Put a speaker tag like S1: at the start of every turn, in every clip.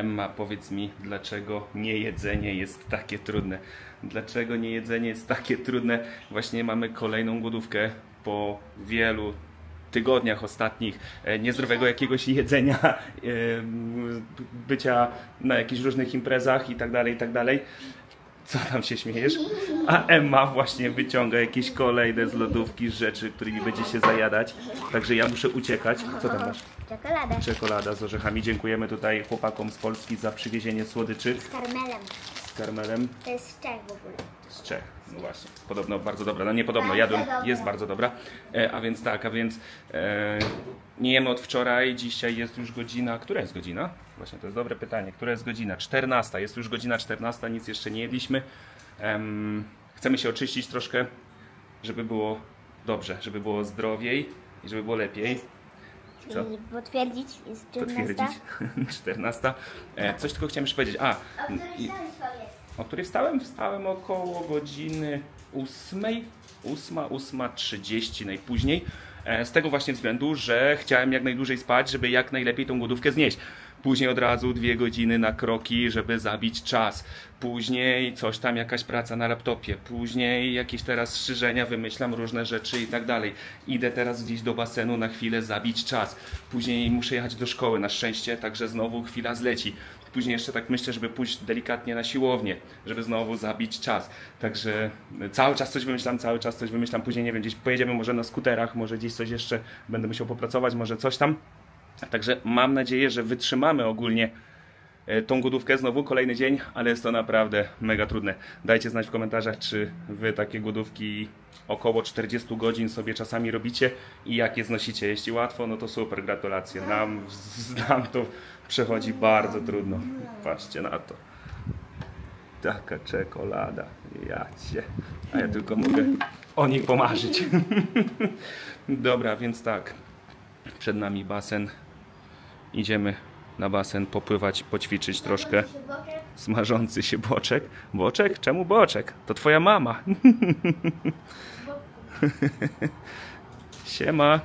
S1: Emma, powiedz mi, dlaczego niejedzenie jest takie trudne? Dlaczego niejedzenie jest takie trudne? Właśnie mamy kolejną głodówkę po wielu tygodniach ostatnich e, niezdrowego jakiegoś jedzenia, e, bycia na jakichś różnych imprezach i tak Co tam się śmiejesz? A Emma właśnie wyciąga jakieś kolejne z lodówki rzeczy, którymi będzie się zajadać. Także ja muszę uciekać. Co tam masz?
S2: Czekoladę.
S1: Czekolada z orzechami. Dziękujemy tutaj chłopakom z Polski za przywiezienie słodyczy
S2: Z karmelem.
S1: z karmelem
S2: To jest z Czech w ogóle.
S1: z Czech. No właśnie, podobno bardzo dobra. No nie podobno,
S2: Bardzo
S1: jadłem, jest bardzo dobra. E, a więc tak, a więc e, nie jemy od wczoraj, dzisiaj jest już godzina, która jest godzina? Właśnie, to jest dobre pytanie. Która jest godzina? 14. Jest już godzina 14, nic jeszcze nie jedliśmy. Em, chcemy się oczyścić troszkę, żeby było dobrze, żeby było zdrowiej i żeby było lepiej. Co?
S2: Potwierdzić jest 14.
S1: Potwierdzić. 14. E, coś tylko chciałem jeszcze powiedzieć. A, i- o której wstałem? Wstałem około godziny 8, 8, 8.30 najpóźniej. E, Z tego właśnie względu, że chciałem jak najdłużej spać, żeby jak najlepiej tą głodówkę znieść. Później od razu dwie godziny na kroki, żeby zabić czas. Później coś tam, jakaś praca na laptopie. Później jakieś teraz strzyżenia, wymyślam różne rzeczy i tak dalej. Idę teraz gdzieś do basenu na chwilę zabić czas. Później muszę jechać do szkoły na szczęście, także znowu chwila zleci. Później jeszcze tak myślę, żeby pójść delikatnie na siłownię, żeby znowu zabić czas. Także cały czas coś wymyślam, cały czas coś wymyślam. Później nie wiem, gdzieś pojedziemy może na skuterach, może gdzieś coś jeszcze będę musiał popracować, może coś tam. Także mam nadzieję, że wytrzymamy ogólnie e, tą głodówkę znowu kolejny dzień, ale jest to naprawdę mega trudne. Dajcie znać w komentarzach, czy wy takie głodówki około 40 godzin sobie czasami robicie i jak je znosicie. Jeśli łatwo, no to super, gratulacje. Nam, nam to przechodzi bardzo trudno. Patrzcie na to. Taka czekolada. Ja cię. A ja tylko mogę o niej pomarzyć. Dobra, więc tak. Przed nami basen. Idziemy na basen popływać, poćwiczyć troszkę. Smażący się boczek. Boczek? Czemu boczek? To twoja mama. Siema.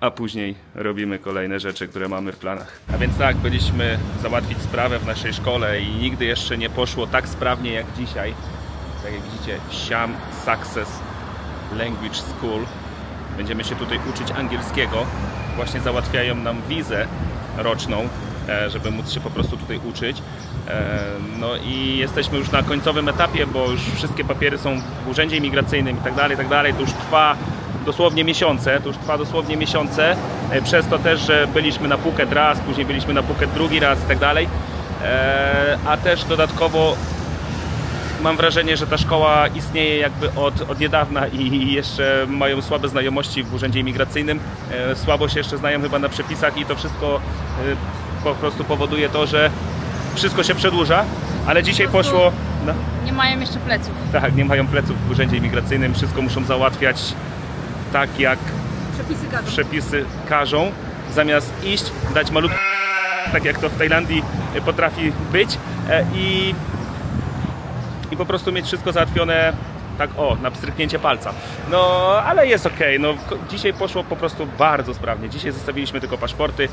S1: A później robimy kolejne rzeczy, które mamy w planach. A więc tak, byliśmy załatwić sprawę w naszej szkole i nigdy jeszcze nie poszło tak sprawnie jak dzisiaj. Tak jak widzicie, Siam Success Language School. Będziemy się tutaj uczyć angielskiego. Właśnie załatwiają nam wizę roczną, e, żeby móc się po prostu tutaj uczyć. E, No i jesteśmy już na końcowym etapie, bo już wszystkie papiery są w urzędzie imigracyjnym i tak dalej, tak dalej. To już trwa dosłownie miesiące, to już trwa dosłownie miesiące. E, Przez to też, że byliśmy na Phuket raz, później byliśmy na Phuket drugi raz i tak dalej. A też dodatkowo mam wrażenie, że ta szkoła istnieje jakby od, od niedawna i jeszcze mają słabe znajomości w urzędzie imigracyjnym. E, Słabo się jeszcze znają chyba na przepisach i to wszystko e, po prostu powoduje to, że wszystko się przedłuża, ale dzisiaj
S3: Po
S1: poszło. No,
S3: Nie mają jeszcze pleców.
S1: tak, nie mają pleców w urzędzie imigracyjnym, wszystko muszą załatwiać tak jak
S3: Przepisy każą.
S1: przepisy każą, zamiast iść, dać malutki tak jak to w Tajlandii potrafi być e, i, i po prostu mieć wszystko załatwione tak o, na pstryknięcie palca. No, ale jest ok. No, dzisiaj poszło po prostu bardzo sprawnie. Dzisiaj zostawiliśmy tylko paszporty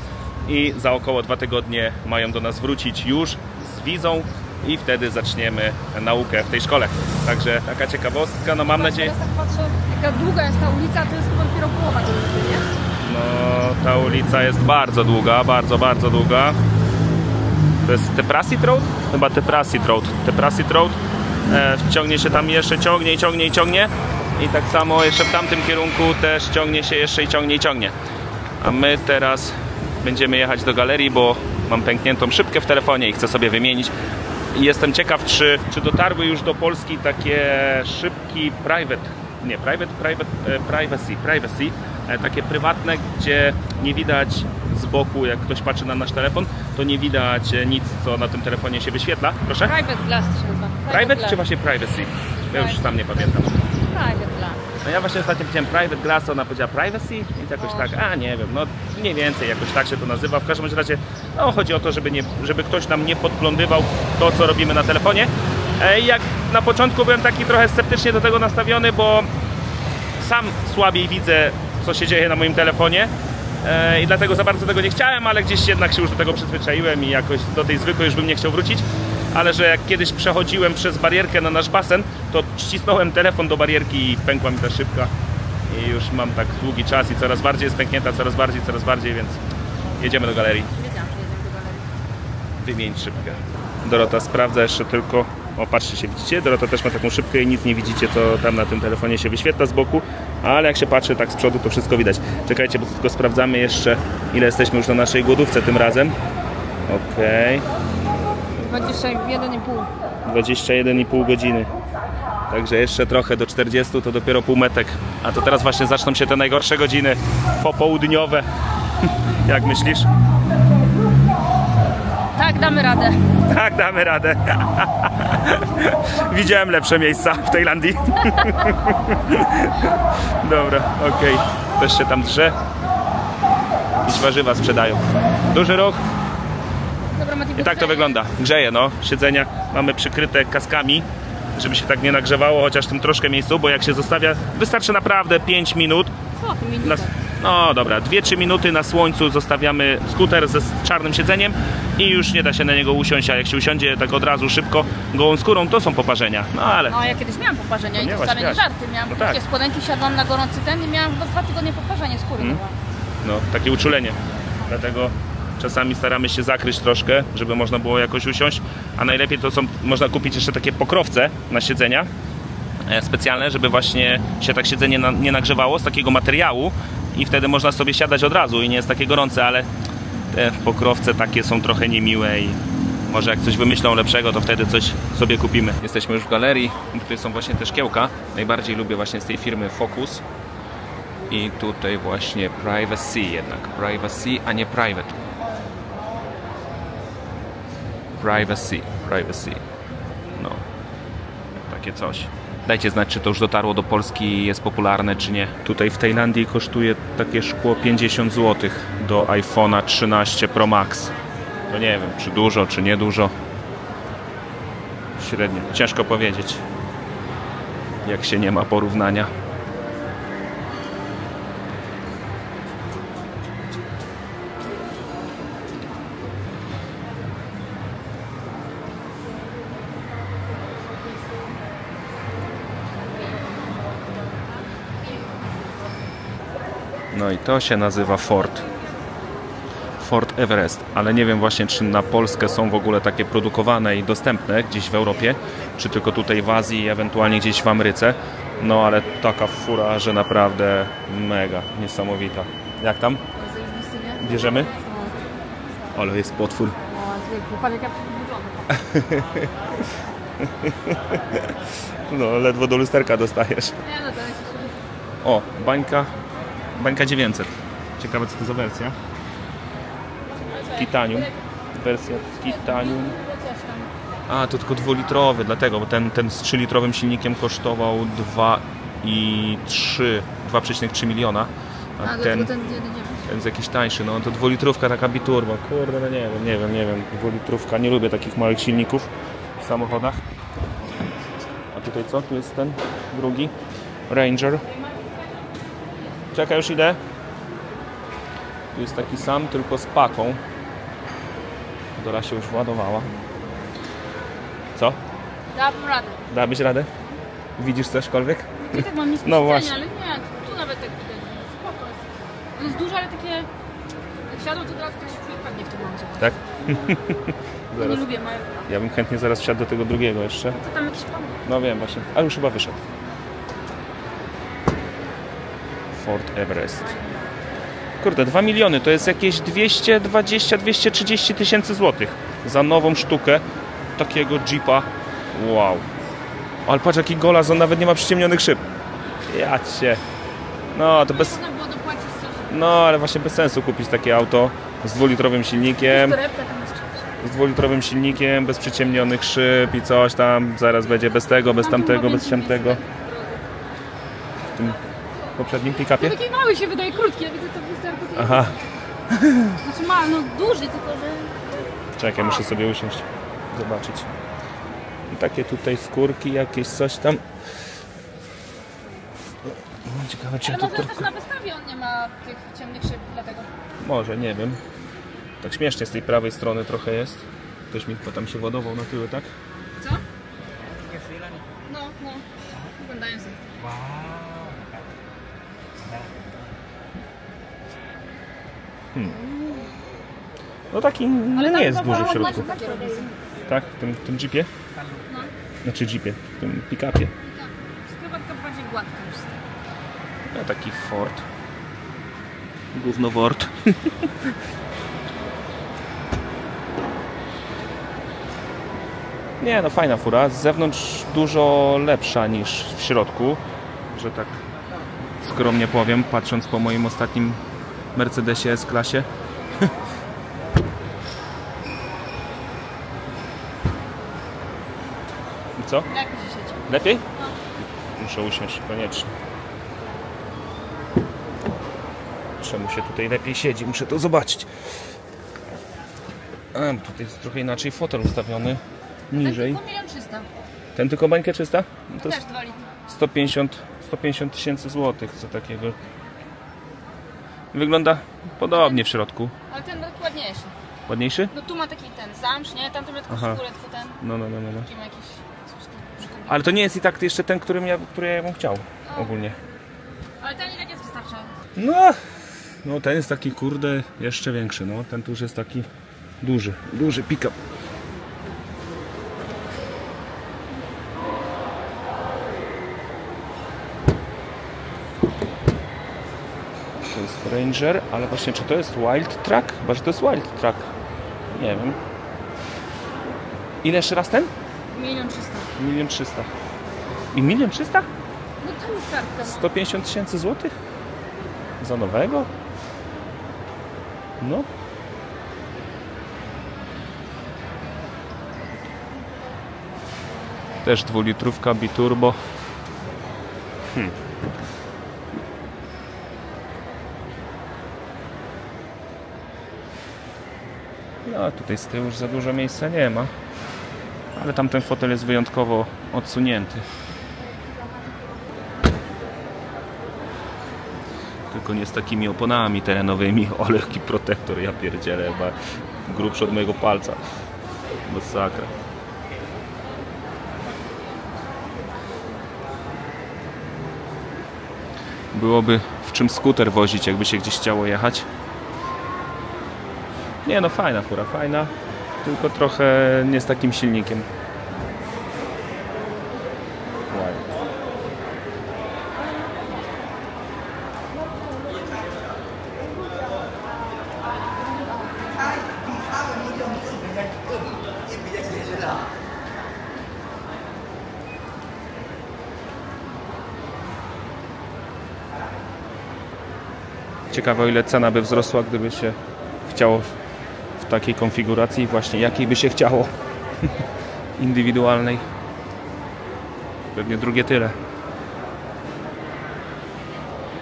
S1: i za około dwa tygodnie mają do nas wrócić już z wizą i wtedy zaczniemy naukę w tej szkole. Także taka ciekawostka, no mam nadzieję...
S3: Teraz tak patrzę, jaka długa jest ta ulica, to jest chyba dopiero połowa nie?
S1: No, ta ulica jest bardzo długa, bardzo, bardzo długa. To jest Teprasit Road? Chyba Teprasit Road. Teprasit Road. E, ciągnie się tam jeszcze, ciągnie i ciągnie i ciągnie. I tak samo jeszcze w tamtym kierunku też ciągnie się jeszcze i ciągnie i ciągnie. A my teraz będziemy jechać do galerii, bo mam pękniętą szybkę w telefonie i chcę sobie wymienić. I jestem ciekaw, czy, czy dotarły już do Polski takie szybki private, nie private, private, e, privacy, privacy, e, takie prywatne, gdzie nie widać z boku, jak ktoś patrzy na nasz telefon, to nie widać nic, co na tym telefonie się wyświetla. Proszę?
S3: Private glass się.
S1: Private
S3: glass.
S1: czy właśnie privacy? Ja już sam nie pamiętam.
S3: Private glass.
S1: No ja właśnie ostatnio widziałem private glass, ona powiedziała privacy i to jakoś tak, a nie wiem, no mniej więcej jakoś tak się to nazywa. W każdym razie no, chodzi o to, żeby, nie, żeby ktoś nam nie podglądywał to, co robimy na telefonie. E, Jak na początku byłem taki trochę sceptycznie do tego nastawiony, bo sam słabiej widzę, co się dzieje na moim telefonie. e, i dlatego za bardzo tego nie chciałem, ale gdzieś jednak się już do tego przyzwyczaiłem i jakoś do tej zwykłej już bym nie chciał wrócić. Ale że jak kiedyś przechodziłem przez barierkę na nasz basen, to ścisnąłem telefon do barierki i pękła mi ta szybka. I już mam tak długi czas i coraz bardziej jest pęknięta, coraz bardziej, coraz bardziej, więc jedziemy do galerii. Wymień szybkę. Dorota sprawdza jeszcze tylko. O, patrzcie się, widzicie? Dorota też ma taką szybkę i nic nie widzicie, co tam na tym telefonie się wyświetla z boku, ale jak się patrzy tak z przodu, to wszystko widać. Czekajcie, bo tylko sprawdzamy jeszcze, ile jesteśmy już na naszej głodówce tym razem. Okej,
S3: 21,5.
S1: 21,5 godziny. Także jeszcze trochę do 40 to dopiero półmetek. A to teraz właśnie zaczną się te najgorsze godziny popołudniowe. Jak myślisz?
S3: Tak, damy radę.
S1: Tak, damy radę. Widziałem lepsze miejsca w Tajlandii. Dobra, okej. Ktoś się tam drze. Jakieś warzywa sprzedają. Duży ruch. I tak to wygląda. Grzeje, no. Siedzenia mamy przykryte kaskami, żeby się tak nie nagrzewało, chociaż tym troszkę miejscu, bo jak się zostawia, wystarczy naprawdę 5 minut.
S3: Co,
S1: Na, no dobra, 2-3 minuty na słońcu zostawiamy skuter ze czarnym siedzeniem i już nie da się na niego usiąść, a jak się usiądzie tak od razu szybko gołą skórą, to są poparzenia. No ale
S3: No, ja kiedyś miałam poparzenia i
S1: No
S3: to
S1: miałaś,
S3: wcale nie żarty. Miałam
S1: No tak.
S3: spodenki, siadłam na gorący ten i miałam chyba dwa tygodnie poparzenia skóry.
S1: Mm.
S3: chyba.
S1: no, takie uczulenie. Dlatego czasami staramy się zakryć troszkę, żeby można było jakoś usiąść, a najlepiej to są, można kupić jeszcze takie pokrowce na siedzenia e, specjalne, żeby właśnie się tak siedzenie nie nagrzewało z takiego materiału i wtedy można sobie siadać od razu i nie jest takie gorące, ale te pokrowce takie są trochę niemiłe i może jak coś wymyślą lepszego, to wtedy coś sobie kupimy. Jesteśmy już w galerii, tutaj są właśnie te szkiełka. Najbardziej lubię właśnie z tej firmy Focus. I tutaj właśnie privacy jednak. Privacy, a nie private. Privacy, privacy. No. Takie coś. Dajcie znać, czy to już dotarło do Polski i jest popularne, czy nie. Tutaj w Tajlandii kosztuje takie szkło 50 zł do iPhone'a 13 Pro Max. To nie wiem, czy dużo, czy niedużo. Średnio. Ciężko powiedzieć. Jak się nie ma porównania. No i to się nazywa Ford. Ford Everest, ale nie wiem właśnie, czy na Polskę są w ogóle takie produkowane i dostępne gdzieś w Europie, czy tylko tutaj w Azji i ewentualnie gdzieś w Ameryce. No ale taka fura, że naprawdę mega, niesamowita. Jak tam? Bierzemy? Ale jest potwór. No, ledwo do lusterka dostajesz.
S3: No,
S1: O, bańka, bańka 900. Ciekawe co to za wersja. Titanium. Wersja Titanium. A, to tylko dwulitrowy, dlatego, bo ten, ten z 3-litrowym silnikiem kosztował 2,3 2,3 miliona, a,
S3: A,
S1: ten,
S3: ten... ten
S1: jest jakiś tańszy. No to dwulitrówka taka biturba. Kurde, no nie wiem, nie wiem, nie wiem. Dwulitrówka, nie lubię takich małych silników w samochodach. A tutaj co? Tu jest ten drugi. Ranger. Czekaj, już idę. Tu jest taki sam, tylko z paką. Dora się już ładowała. Co?
S3: Dałabym radę.
S1: Dałabyś radę? Widzisz cośkolwiek?
S3: I tak mam niskie
S1: No
S3: no
S1: właśnie.
S3: ale nie, tu nawet tak widać. Spoko jest. On jest duży, ale takie... Jak siadł, to teraz ktoś pewnie w tym momencie.
S1: Tak? Zaraz.
S3: nie lubię małych.
S1: Ja bym chętnie zaraz wsiadł do tego drugiego jeszcze.
S3: To tam jakiś pan.
S1: No wiem właśnie, ale już chyba wyszedł. Ford Everest. Kurde, 2 miliony to jest jakieś 220-230 tysięcy złotych za nową sztukę takiego Jeepa. Wow. Ale patrz jaki golas, on nawet nie ma przyciemnionych szyb. Ja cię. No, to bez... No, ale właśnie bez sensu kupić takie auto z dwulitrowym silnikiem. Z dwulitrowym silnikiem, bez przyciemnionych szyb i coś tam, zaraz będzie bez tego, bez tamtego, bez
S3: więcej
S1: poprzednim pick-upie?
S3: Taki mały się wydaje, krótki, ja widzę to w lusterku. to-
S1: Aha,
S3: Znaczy mały, no duży, tylko że...
S1: czekaj, muszę sobie usiąść, zobaczyć. I takie tutaj skórki, jakieś coś tam. No, ciekawe czy ja
S3: Ale
S1: to
S3: może
S1: trochę...
S3: też na wystawie on nie ma tych ciemnych szyb, dlatego.
S1: Może, nie wiem. Tak śmiesznie z tej prawej strony trochę jest. Ktoś mi tam się ładował na tyły, tak?
S3: Co? No, no. Oglądają sobie.
S1: No taki
S3: Ale
S1: nie jest
S3: chyba
S1: duży w środku. Tak? W tym, w tym jeepie?
S3: No.
S1: Znaczy jeepie, w tym pick-upie.
S3: Tak. Tylko bardziej gładka jest.
S1: No taki Ford. Gównowort. Nie no, fajna fura. Z zewnątrz dużo lepsza niż w środku, że tak skromnie powiem, patrząc po moim ostatnim Mercedesie S-klasie. I co?
S3: Jak mi się?
S1: Lepiej? Muszę usiąść koniecznie. Czemu się tutaj lepiej siedzi? Muszę to zobaczyć. A, tutaj jest trochę inaczej fotel ustawiony. Niżej.
S3: Tylko milion trzysta.
S1: Ten tylko bańkę czysta? No To
S3: Też
S1: jest
S3: dwa litry.
S1: 150 150 tysięcy złotych, co takiego. Wygląda podobnie w środku.
S3: Ale ten taki ładniejszy.
S1: Ładniejszy?
S3: No tu ma taki ten zamsz, nie? Tam taką
S1: Aha.
S3: skórę, tylko ten.
S1: No, no, no, no. no.
S3: Jakiś...
S1: Ale to nie jest i tak jeszcze ten, którym ja, który ja bym chciał ogólnie.
S3: Ale ten i tak jest wystarczający.
S1: No, no ten jest taki kurde jeszcze większy, no ten tu już jest taki duży, duży pick-up. To jest Ranger, ale właśnie czy to jest Wild Track? Chyba, że to jest Wild Track. Nie wiem. Ile jeszcze raz ten?
S3: Milion trzysta.
S1: Milion trzysta. I milion trzysta?
S3: No tam jest kartka.
S1: 150 tysięcy złotych? Za nowego? No. Też dwulitrówka biturbo. Hmm. No, tutaj z tyłu już za dużo miejsca nie ma. Ale tamten fotel jest wyjątkowo odsunięty. Tylko nie z takimi oponami terenowymi. O, lekki protektor, ja pierdzielę, chyba grubszy od mojego palca. Masakra. Byłoby w czym skuter wozić, jakby się gdzieś chciało jechać. Nie no, fajna fura, fajna. Tylko trochę nie z takim silnikiem. Ciekawe o ile cena by wzrosła, gdyby się chciało takiej konfiguracji właśnie jakiej by się chciało indywidualnej. Pewnie drugie tyle.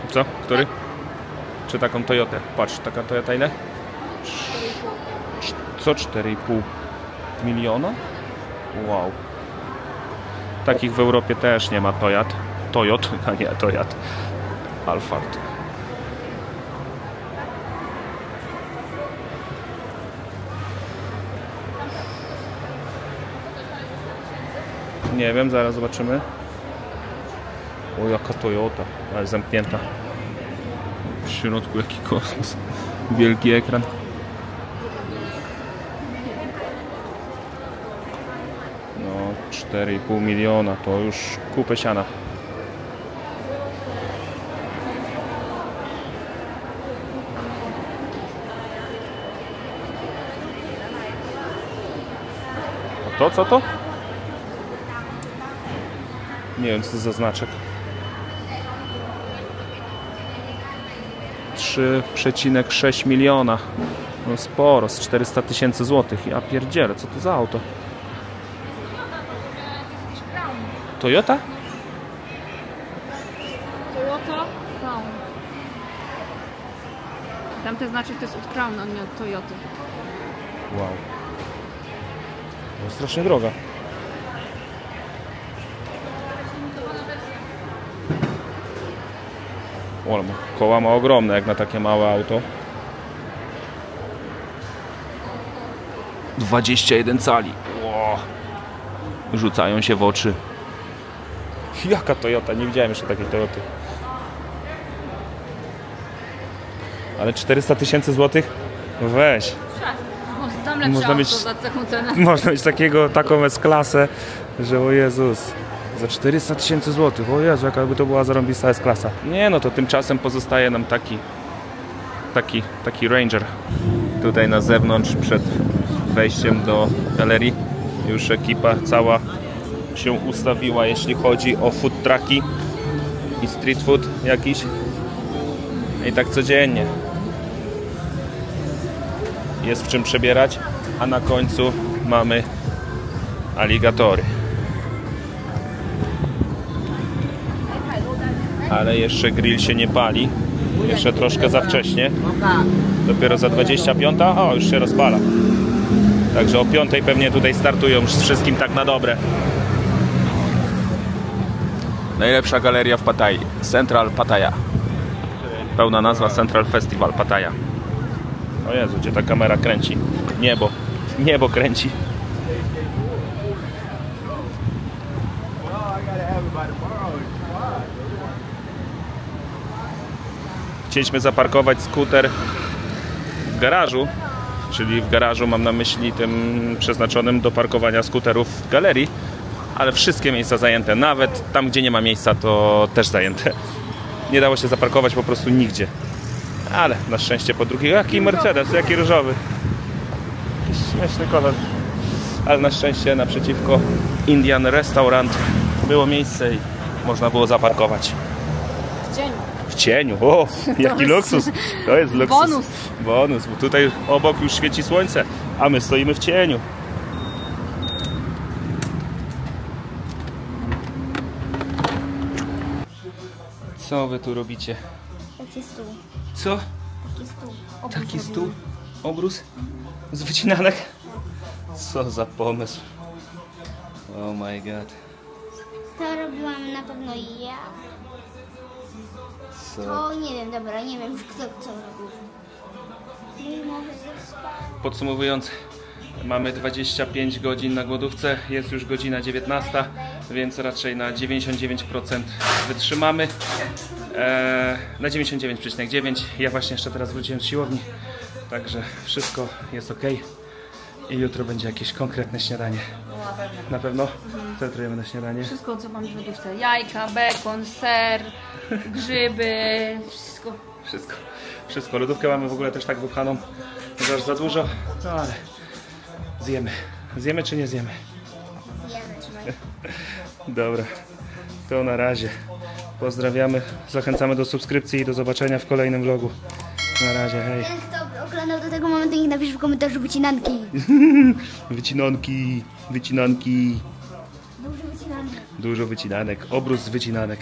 S1: Co? Który? Czy taką Toyotę? Patrz, taka Toyota ile? Co 4,5 miliona? Wow. Takich w Europie też nie ma Toyot. Toyot, a nie Toyot. Alphard. Nie wiem, zaraz zobaczymy. O, jaka Toyota, ale zamknięta. W środku jaki kosmos. Wielki ekran. No, 4,5 miliona to już kupę siana. To co to? Nie wiem, co to za znaczek. 3,6 miliona. No sporo, z 400 tysięcy złotych. Ja pierdzielę, co to za auto? Toyota?
S3: Toyota Crown. Tamte znaczek to jest od Crown, a nie od Toyoty.
S1: Wow. No, strasznie droga. O, koła ma ogromne, jak na takie małe auto. 21 cali. Ło. Rzucają się w oczy. Jaka Toyota? Nie widziałem jeszcze takiej Toyoty. Ale 400 tysięcy złotych? Weź. Można mieć-. Można mieć takiego, taką S-klasę, że o Jezus. Za 400 tysięcy złotych. O Jezu, jaka by to była zarąbista S-klasa. Nie no, to tymczasem pozostaje nam taki, taki, taki Ranger. Tutaj na zewnątrz, przed wejściem do galerii, już ekipa cała się ustawiła, jeśli chodzi o food trucki i street food jakiś. I tak codziennie. Jest w czym przebierać, a na końcu mamy aligatory. Ale jeszcze grill się nie pali. Jeszcze troszkę za wcześnie. Dopiero za 25, o już się rozpala. Także o 5 pewnie tutaj startują z wszystkim tak na dobre. Najlepsza galeria w Pattaji. Central Pattaya. Pełna nazwa Central Festival Pattaya. O Jezu, gdzie ta kamera kręci? Niebo. Niebo kręci. Chcieliśmy zaparkować skuter w garażu, czyli w garażu mam na myśli tym przeznaczonym do parkowania skuterów w galerii, ale wszystkie miejsca zajęte, nawet tam gdzie nie ma miejsca to też zajęte. Nie dało się zaparkować po prostu nigdzie. Ale na szczęście po drugiej, jaki Mercedes, jaki różowy. Jakiś śmieszny kolor. Ale na szczęście naprzeciwko Indian Restaurant było miejsce i można było zaparkować.
S3: Cieniu.
S1: W cieniu, o, jaki
S3: jest-
S1: luksus. To jest luksus.
S3: Bonus.
S1: Bonus, bo tutaj obok już świeci słońce, a my stoimy w cieniu. Co wy tu robicie?
S2: Taki stół.
S1: Co?
S2: Taki stół. Obóz
S1: Taki stół? Obrus? Z wycinanek? Co za pomysł. Oh my god.
S2: To robiłam na pewno ja. To nie wiem, dobra, nie wiem już kto co robił.
S1: Podsumowując, mamy 25 godzin na głodówce, jest już godzina 19, więc raczej na 99% wytrzymamy. Eee, na 99,9. Ja właśnie jeszcze teraz wróciłem z siłowni, także wszystko jest ok. I jutro będzie jakieś konkretne śniadanie.
S3: Na pewno.
S1: Na pewno? Centrujemy na śniadanie.
S3: Wszystko, co mam w lodówce. Jajka, bekon, ser, grzyby, wszystko.
S1: Wszystko. Wszystko. Lodówkę mamy w ogóle też tak wypchaną, że aż za dużo, no ale zjemy. Zjemy czy nie zjemy?
S2: Zjemy, trzymaj.
S1: Dobra, to na razie. Pozdrawiamy, zachęcamy do subskrypcji i do zobaczenia w kolejnym vlogu. Na razie, hej.
S2: Momentu niech napisze w komentarzu wycinanki.
S1: Wycinanki, wycinanki,
S2: Duże wycinanki.
S1: dużo wycinanek, obrus z wycinanek.